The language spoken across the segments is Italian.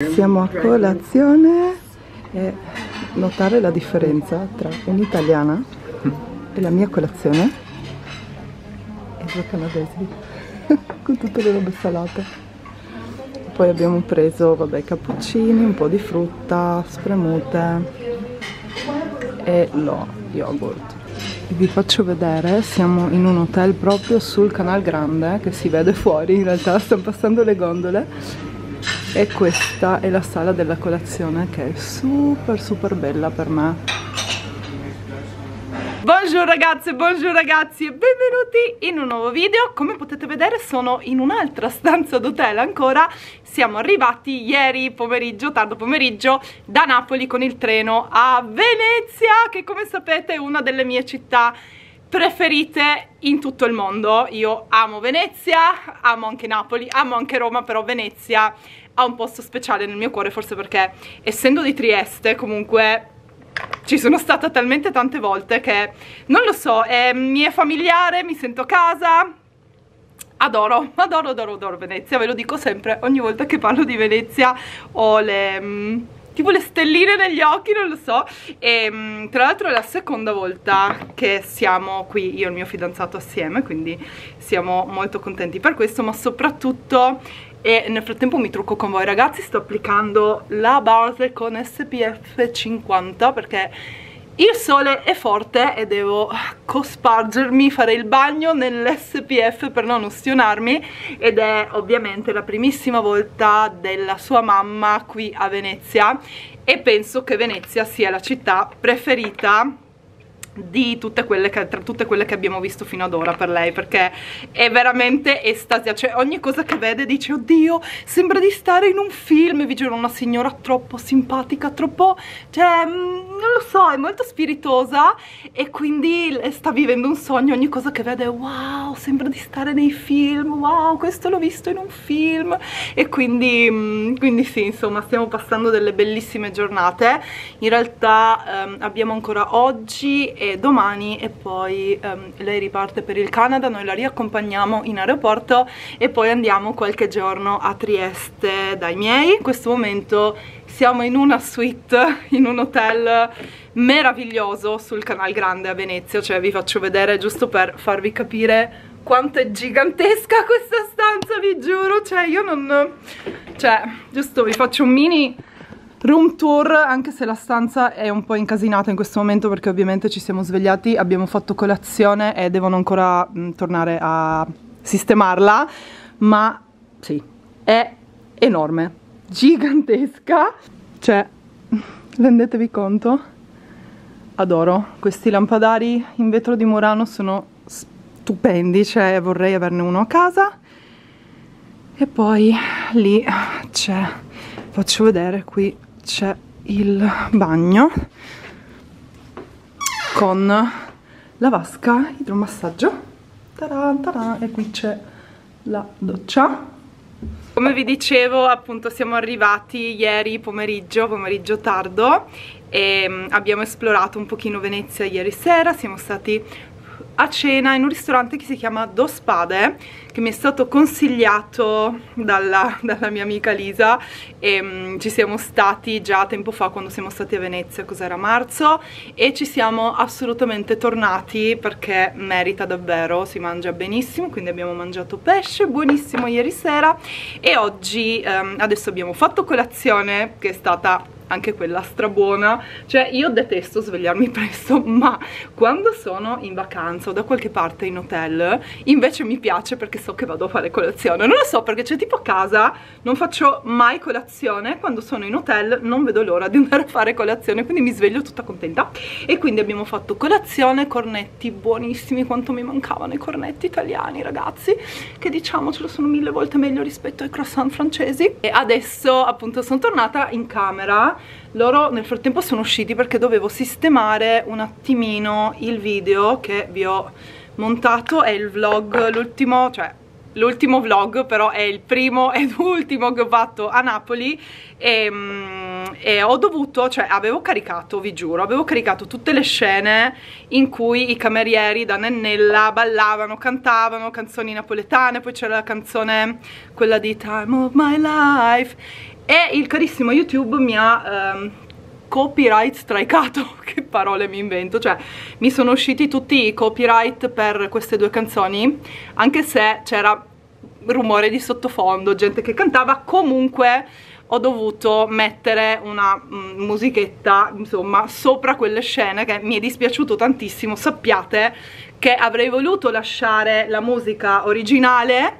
Siamo a colazione e notare la differenza tra un'italiana e la mia colazione e due canadesi con tutte le robe salate. Poi abbiamo preso, vabbè, cappuccini, un po' di frutta, spremute e lo yogurt. Vi faccio vedere, siamo in un hotel proprio sul Canal Grande che si vede fuori, in realtà stanno passando le gondole e questa è la sala della colazione che è super super bella per me. Buongiorno ragazze, buongiorno ragazzi e benvenuti in un nuovo video. Come potete vedere sono in un'altra stanza d'hotel ancora. Siamo arrivati ieri pomeriggio, tardo pomeriggio Da Napoli con il treno a Venezia Che come sapete è una delle mie città preferite in tutto il mondo. Io amo Venezia, amo anche Napoli, amo anche Roma però Venezia ha un posto speciale nel mio cuore forse perché essendo di Trieste comunque ci sono stata talmente tante volte che non lo so, è, mi è familiare, mi sento a casa. Adoro, adoro, adoro, adoro Venezia ve lo dico sempre, ogni volta che parlo di Venezia ho le mm, tipo le stelline negli occhi, non lo so. E mm, tra l'altro è la seconda volta che siamo qui, io e il mio fidanzato assieme quindi siamo molto contenti per questo ma soprattutto e nel frattempo mi trucco con voi ragazzi sto applicando la base con SPF 50 perché il sole è forte e devo cospargermi, fare il bagno nell'SPF per non ustionarmi ed è ovviamente la primissima volta della sua mamma qui a Venezia e penso che Venezia sia la città preferita di tutte quelle che, tutte quelle che abbiamo visto fino ad ora per lei perché è veramente estasia. Cioè ogni cosa che vede dice oddio sembra di stare in un film. Vi giuro una signora troppo simpatica troppo cioè mm, non lo so è molto spiritosa e quindi sta vivendo un sogno. Ogni cosa che vede wow sembra di stare nei film wow questo l'ho visto in un film. E quindi, mm, quindi sì insomma stiamo passando delle bellissime giornate. In realtà ehm, abbiamo ancora oggi e domani e poi um, lei riparte per il Canada, noi la riaccompagniamo in aeroporto e poi andiamo qualche giorno a Trieste dai miei. In questo momento siamo in una suite, in un hotel meraviglioso sul Canal Grande a Venezia, cioè vi faccio vedere giusto per farvi capire quanto è gigantesca questa stanza, vi giuro, cioè io non... cioè, giusto vi faccio un mini room tour anche se la stanza è un po' incasinata in questo momento perché ovviamente ci siamo svegliati, abbiamo fatto colazione e devono ancora mh, mm, tornare a sistemarla ma sì, è enorme, gigantesca. Cioè, rendetevi conto adoro, questi lampadari in vetro di Murano sono stupendi, cioè vorrei averne uno a casa. E poi lì c'è faccio vedere qui c'è il bagno con la vasca idromassaggio. Taran, taran, e qui c'è la doccia. Come vi dicevo appunto siamo arrivati ieri pomeriggio, pomeriggio tardo e mm, abbiamo esplorato un pochino Venezia ieri sera, siamo stati a cena in un ristorante che si chiama Do Spade che mi è stato consigliato dalla, dalla mia amica Lisa. E um, ci siamo stati già tempo fa quando siamo stati a Venezia, cos'era marzo e ci siamo assolutamente tornati perché merita davvero, si mangia benissimo quindi abbiamo mangiato pesce, buonissimo ieri sera. E oggi um, adesso abbiamo fatto colazione che è stata anche quella strabuona. Cioè io detesto svegliarmi presto ma quando sono in vacanza o da qualche parte in hotel invece mi piace perché so che vado a fare colazione. Non lo so perché c'è tipo a casa non faccio mai colazione. Quando sono in hotel non vedo l'ora di andare a fare colazione quindi mi sveglio tutta contenta. E quindi abbiamo fatto colazione cornetti buonissimi quanto mi mancavano i cornetti italiani ragazzi che diciamocelo sono mille volte meglio rispetto ai croissant francesi. E adesso appunto sono tornata in camera loro nel frattempo sono usciti perché dovevo sistemare un attimino il video che vi ho montato è il vlog, l'ultimo, cioè l'ultimo vlog però è il primo ed ultimo che ho fatto a Napoli e, mm, e, ho dovuto, cioè avevo caricato, vi giuro, avevo caricato tutte le scene in cui i camerieri da Nennella ballavano, cantavano canzoni napoletane, poi c'era la canzone, quella di Time of My Life e il carissimo YouTube mi ha ehm, copyright strikeato, che parole mi invento, cioè mi sono usciti tutti i copyright per queste due canzoni, anche se c'era rumore di sottofondo, gente che cantava, comunque ho dovuto mettere una mm, musichetta, insomma, sopra quelle scene che mi è dispiaciuto tantissimo, sappiate che avrei voluto lasciare la musica originale,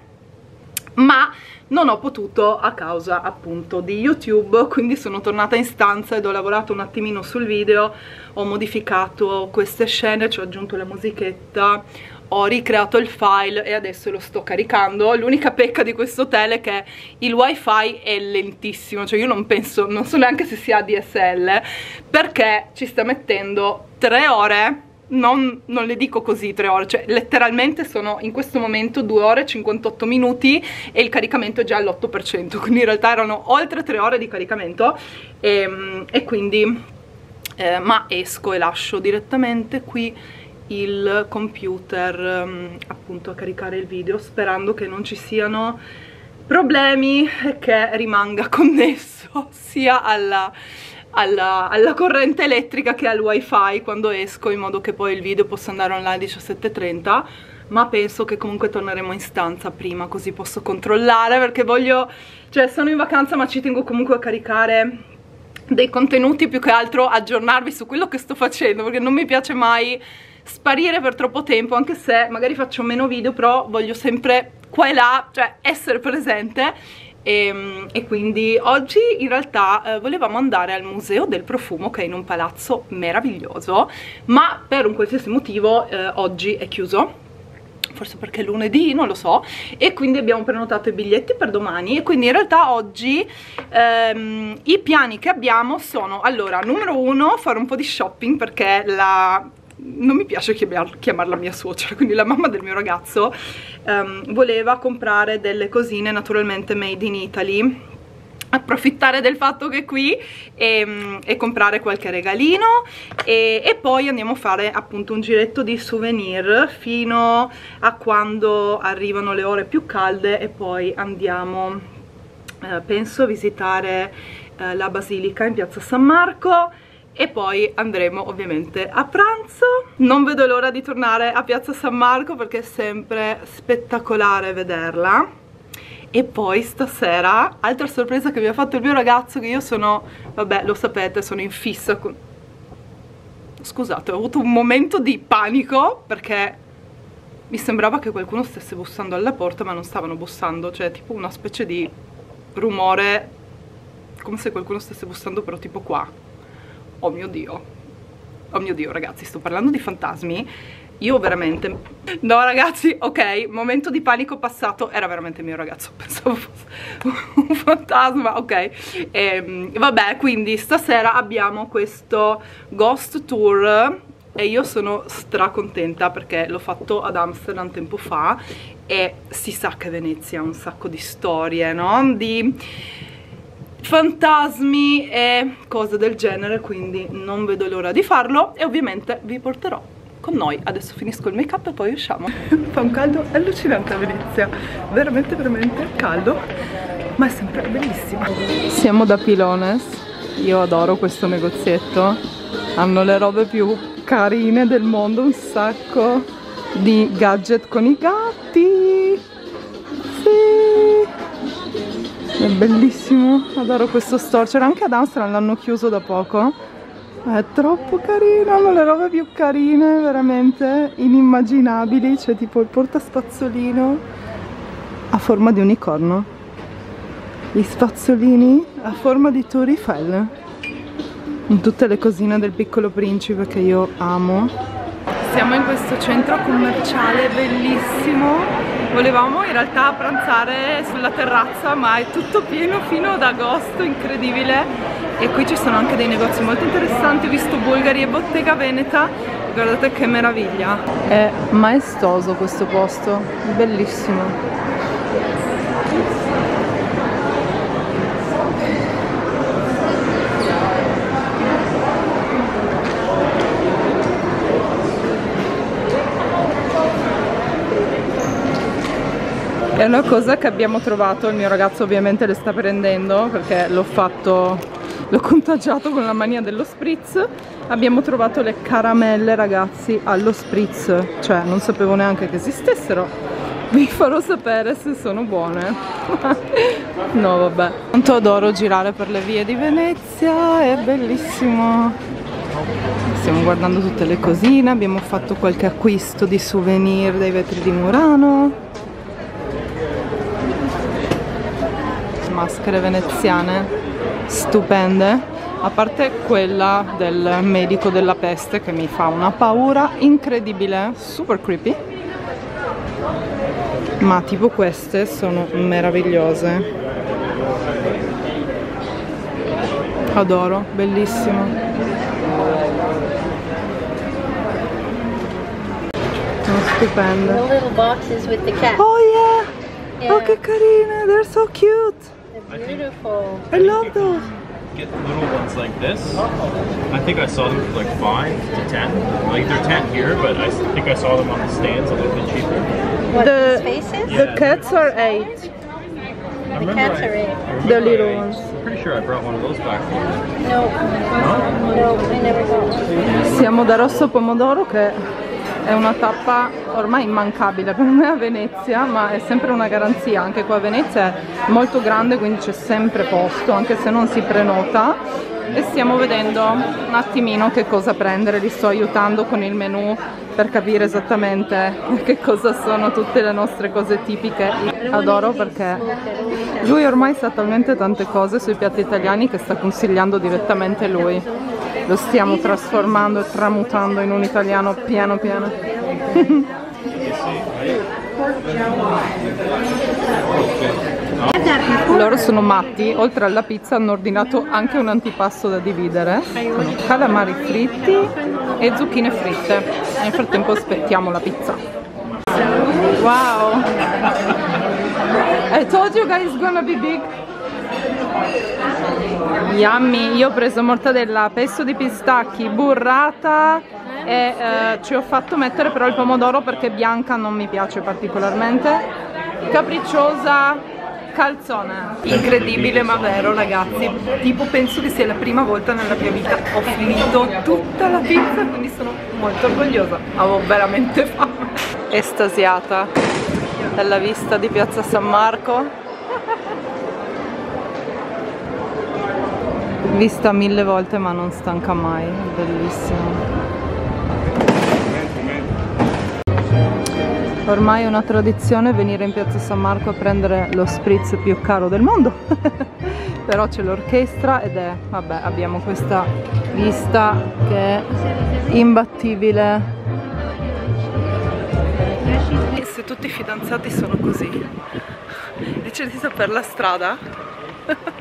ma non ho potuto a causa appunto di YouTube quindi sono tornata in stanza ed ho lavorato un attimino sul video ho modificato queste scene, ci ho aggiunto la musichetta ho ricreato il file e adesso lo sto caricando. L'unica pecca di questo hotel è che il wifi è lentissimo cioè io non penso, non so neanche se sia DSL perché ci sta mettendo tre ore non, non, le dico così 3 ore, cioè letteralmente sono in questo momento 2 ore e 58 minuti e il caricamento è già all'8%, quindi in realtà erano oltre 3 ore di caricamento e, ehm, e quindi, eh, ma esco e lascio direttamente qui il computer um, appunto a caricare il video sperando che non ci siano problemi e che rimanga connesso sia alla alla, alla, corrente elettrica che al wifi quando esco in modo che poi il video possa andare online alle 17.30 ma penso che comunque torneremo in stanza prima così posso controllare perché voglio, cioè sono in vacanza ma ci tengo comunque a caricare dei contenuti più che altro aggiornarvi su quello che sto facendo perché non mi piace mai sparire per troppo tempo anche se magari faccio meno video però voglio sempre qua e là, cioè essere presente e, ehm, e, quindi oggi in realtà eh, volevamo andare al museo del profumo che è in un palazzo meraviglioso ma per un qualsiasi motivo eh, oggi è chiuso. Forse perché è lunedì, non lo so. E quindi abbiamo prenotato i biglietti per domani. E quindi in realtà oggi ehm, i piani che abbiamo sono allora, numero uno, fare un po' di shopping perché la non mi piace chiamar, chiamarla mia suocera, quindi la mamma del mio ragazzo um, voleva comprare delle cosine naturalmente made in Italy. Approfittare del fatto che è qui e, e comprare qualche regalino e, e, poi andiamo a fare appunto un giretto di souvenir fino a quando arrivano le ore più calde e poi andiamo eh, penso a visitare eh, la basilica in piazza San Marco e poi andremo ovviamente a pranzo. Non vedo l'ora di tornare a Piazza San Marco perché è sempre spettacolare vederla. E poi stasera, altra sorpresa che mi ha fatto il mio ragazzo che io sono, vabbè lo sapete, sono in fissa con... scusate, ho avuto un momento di panico perché mi sembrava che qualcuno stesse bussando alla porta ma non stavano bussando, cioè tipo una specie di rumore come se qualcuno stesse bussando però tipo qua oh mio dio. Oh mio dio ragazzi sto parlando di fantasmi. Io veramente no ragazzi ok momento di panico passato era veramente mio ragazzo pensavo fosse un fantasma ok. E, ehm, vabbè quindi stasera abbiamo questo ghost tour e io sono stracontenta perché l'ho fatto ad Amsterdam tempo fa e si sa che Venezia ha un sacco di storie no? di fantasmi e cose del genere quindi non vedo l'ora di farlo e ovviamente vi porterò con noi. Adesso finisco il make up e poi usciamo. Fa un caldo allucinante a Venezia. Veramente veramente caldo ma è sempre bellissimo. Siamo da Pilones. Io adoro questo negozietto. Hanno le robe più carine del mondo un sacco di gadget con i gatti è bellissimo adoro questo store. C'era anche ad Amsterdam l'hanno chiuso da poco. È troppo carino hanno le robe più carine veramente inimmaginabili. C'è tipo il portaspazzolino a forma di unicorno. Gli spazzolini a forma di Tour Eiffel. Tutte le cosine del piccolo principe che io amo. Siamo in questo centro commerciale bellissimo volevamo in realtà pranzare sulla terrazza ma è tutto pieno fino ad agosto, incredibile. E qui ci sono anche dei negozi molto interessanti, ho visto Bulgari e Bottega Veneta. Guardate che meraviglia. È maestoso questo posto, bellissimo una cosa che abbiamo trovato, il mio ragazzo ovviamente le sta prendendo perché l'ho fatto, l'ho contagiato con la mania dello spritz. Abbiamo trovato le caramelle ragazzi allo spritz, cioè non sapevo neanche che esistessero. Vi farò sapere se sono buone. no vabbè. Quanto adoro girare per le vie di Venezia, è bellissimo. Stiamo guardando tutte le cosine, abbiamo fatto qualche acquisto di souvenir dai vetri di Murano. Maschere veneziane stupende, a parte quella del medico della peste che mi fa una paura incredibile, super creepy. Ma tipo queste sono meravigliose. Adoro, bellissimo. Sono stupende. Oh yeah! Yeah. Oh che carine, they're so cute! They're beautiful. I love those! Get little ones like this. I think I saw them for like five to ten. Like they're ten here, but I think I saw them on the stands a little bit cheaper. What, The- these faces? The cats are eight, I The cats I- are eight. The little I- ones. Pretty sure I brought one of those back. No. No, I never got one. Siamo da Rosso Pomodoro che è una tappa ormai immancabile per me a Venezia, ma è sempre una garanzia, anche qua a Venezia è molto grande quindi c'è sempre posto, anche se non si prenota e stiamo vedendo un attimino che cosa prendere, li sto aiutando con il menù per capire esattamente che cosa sono tutte le nostre cose tipiche. Adoro perché lui ormai sa talmente tante cose sui piatti italiani che sta consigliando direttamente lui. Lo stiamo trasformando e tramutando in un italiano piano piano. Loro sono matti, oltre alla pizza hanno ordinato anche un antipasto da dividere. Sono calamari fritti e zucchine fritte. Nel frattempo aspettiamo la pizza. Wow! I told you guys it's gonna be big. Yummy, io ho preso mortadella, pesto di pistacchi, burrata e eh, ci ho fatto mettere però il pomodoro perché bianca non mi piace particolarmente. Capricciosa, calzone. Incredibile ma vero ragazzi, tipo penso che sia la prima volta nella mia vita ho finito tutta la pizza quindi sono molto orgogliosa, avevo veramente fame. Estasiata dalla vista di piazza San Marco. Vista mille volte ma non stanca mai, è bellissimo. Ormai è una tradizione venire in piazza San Marco a prendere lo spritz più caro del mondo. Però c'è l'orchestra ed è, vabbè, abbiamo questa vista che è imbattibile. E se tutti i fidanzati sono così, decidito per la strada,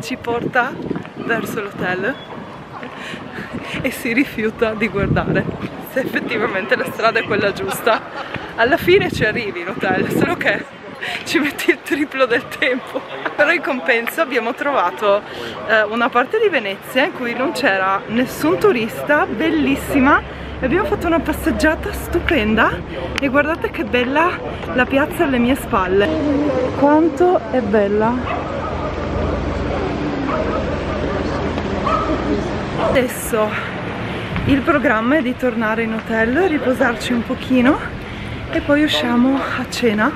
ci porta verso l'hotel e si rifiuta di guardare se effettivamente la strada è quella giusta. Alla fine ci arrivi in hotel, solo che ci metti il triplo del tempo. Però in compenso abbiamo trovato eh, una parte di Venezia in cui non c'era nessun turista, bellissima. E abbiamo fatto una passeggiata stupenda e guardate che bella la piazza alle mie spalle. Quanto è bella! Adesso il programma è di tornare in hotel, riposarci un pochino e poi usciamo a cena.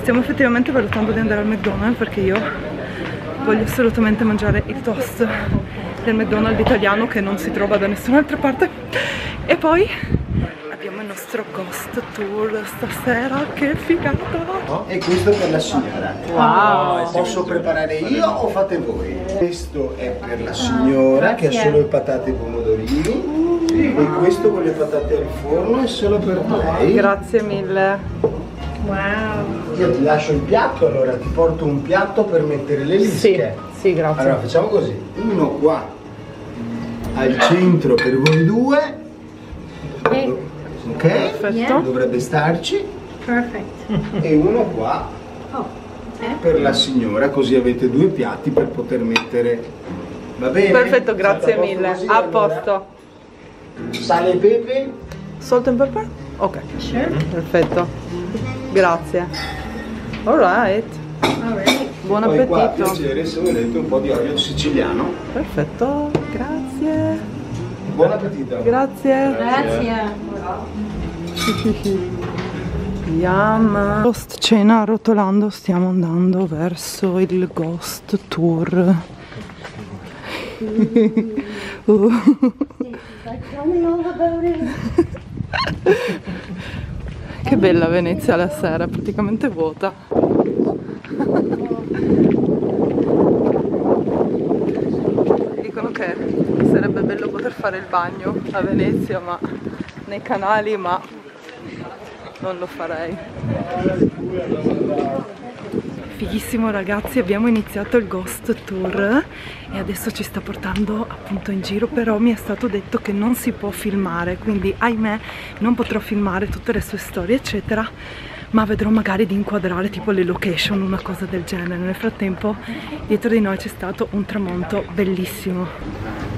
Stiamo effettivamente valutando di andare al McDonald's perché io voglio assolutamente mangiare il toast del McDonald's italiano che non si trova da nessun'altra parte. E poi nostro ghost tour stasera, che figata! E questo è per la signora. Wow! Posso preparare io o fate voi? Questo è per la signora che ha solo le patate e i pomodorini. E questo con le patate al forno è solo per lei. Grazie mille! Wow. Io ti lascio il piatto, allora ti porto un piatto per mettere le Sì, lische. sì, grazie. Allora facciamo così, uno qua al centro per voi due, ok? Perfetto. Dovrebbe starci. Perfect. E uno qua Oh. Okay. per la signora, così avete due piatti per poter mettere. Va bene? Perfetto, grazie Siete a posto mille. così? A Allora, posto. Sale e pepe? Salt and pepper? Ok, Sure. perfetto. Grazie. Alright. Buon Poi qua, appetito. piacere, se volete un po' di olio siciliano. Perfetto, grazie. Buon appetito. Grazie. Grazie. Yum. Post cena rotolando stiamo andando verso il Ghost Tour. Uh. Che bella Venezia la sera, praticamente vuota. Che sarebbe bello poter fare il bagno a Venezia, ma nei canali, ma non lo farei. Fighissimo ragazzi, abbiamo iniziato il Ghost Tour e adesso ci sta portando appunto in giro, però mi è stato detto che non si può filmare, quindi ahimè non potrò filmare tutte le sue storie eccetera, ma vedrò magari di inquadrare tipo le location, una cosa del genere. Nel frattempo dietro di noi c'è stato un tramonto bellissimo.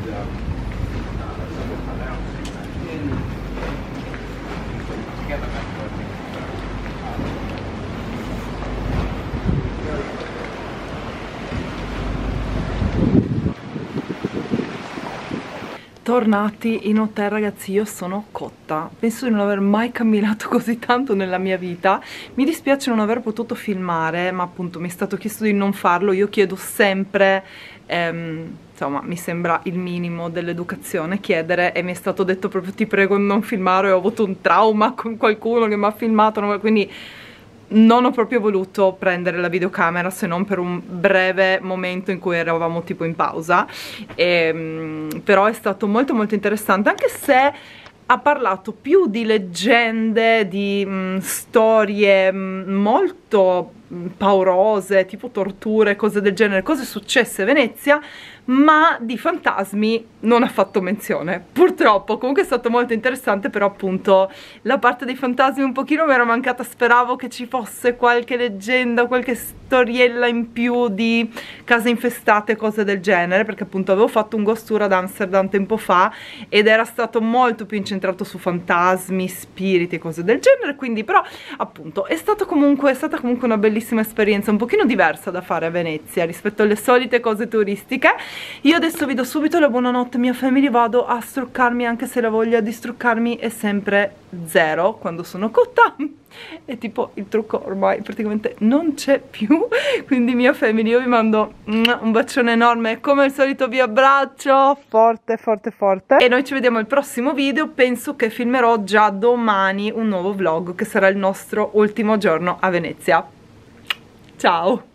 Tornati in hotel ragazzi io sono cotta, penso di non aver mai camminato così tanto nella mia vita, mi dispiace non aver potuto filmare ma appunto mi è stato chiesto di non farlo, io chiedo sempre, ehm, insomma mi sembra il minimo dell'educazione chiedere e mi è stato detto proprio ti prego non filmare, ho avuto un trauma con qualcuno che mi ha filmato, quindi non ho proprio voluto prendere la videocamera se non per un breve momento in cui eravamo tipo in pausa. Ehm, però è stato molto molto interessante anche se ha parlato più di leggende, di mm, storie mm, molto mm, paurose, tipo torture, cose del genere, cose successe a Venezia, ma di fantasmi non ha fatto menzione. Purtroppo, comunque è stato molto interessante, però appunto la parte dei fantasmi un pochino mi era mancata, speravo che ci fosse qualche leggenda, qualche storiella in più di case infestate, cose del genere, perché appunto avevo fatto un ghost tour ad Amsterdam tempo fa ed era stato molto più incentrato su fantasmi, spiriti e cose del genere, quindi però appunto è, comunque, è stata comunque una bellissima esperienza, un pochino diversa da fare a Venezia rispetto alle solite cose turistiche. Io adesso vi do subito la buonanotte mia famiglia, vado a struccarmi anche se la voglia di struccarmi è sempre zero quando sono cotta. E tipo il trucco ormai praticamente non c'è più. Quindi mia family io vi mando un bacione enorme. Come al solito vi abbraccio. Forte forte forte. E noi ci vediamo al prossimo video. Penso che filmerò già domani un nuovo vlog che sarà il nostro ultimo giorno a Venezia. Ciao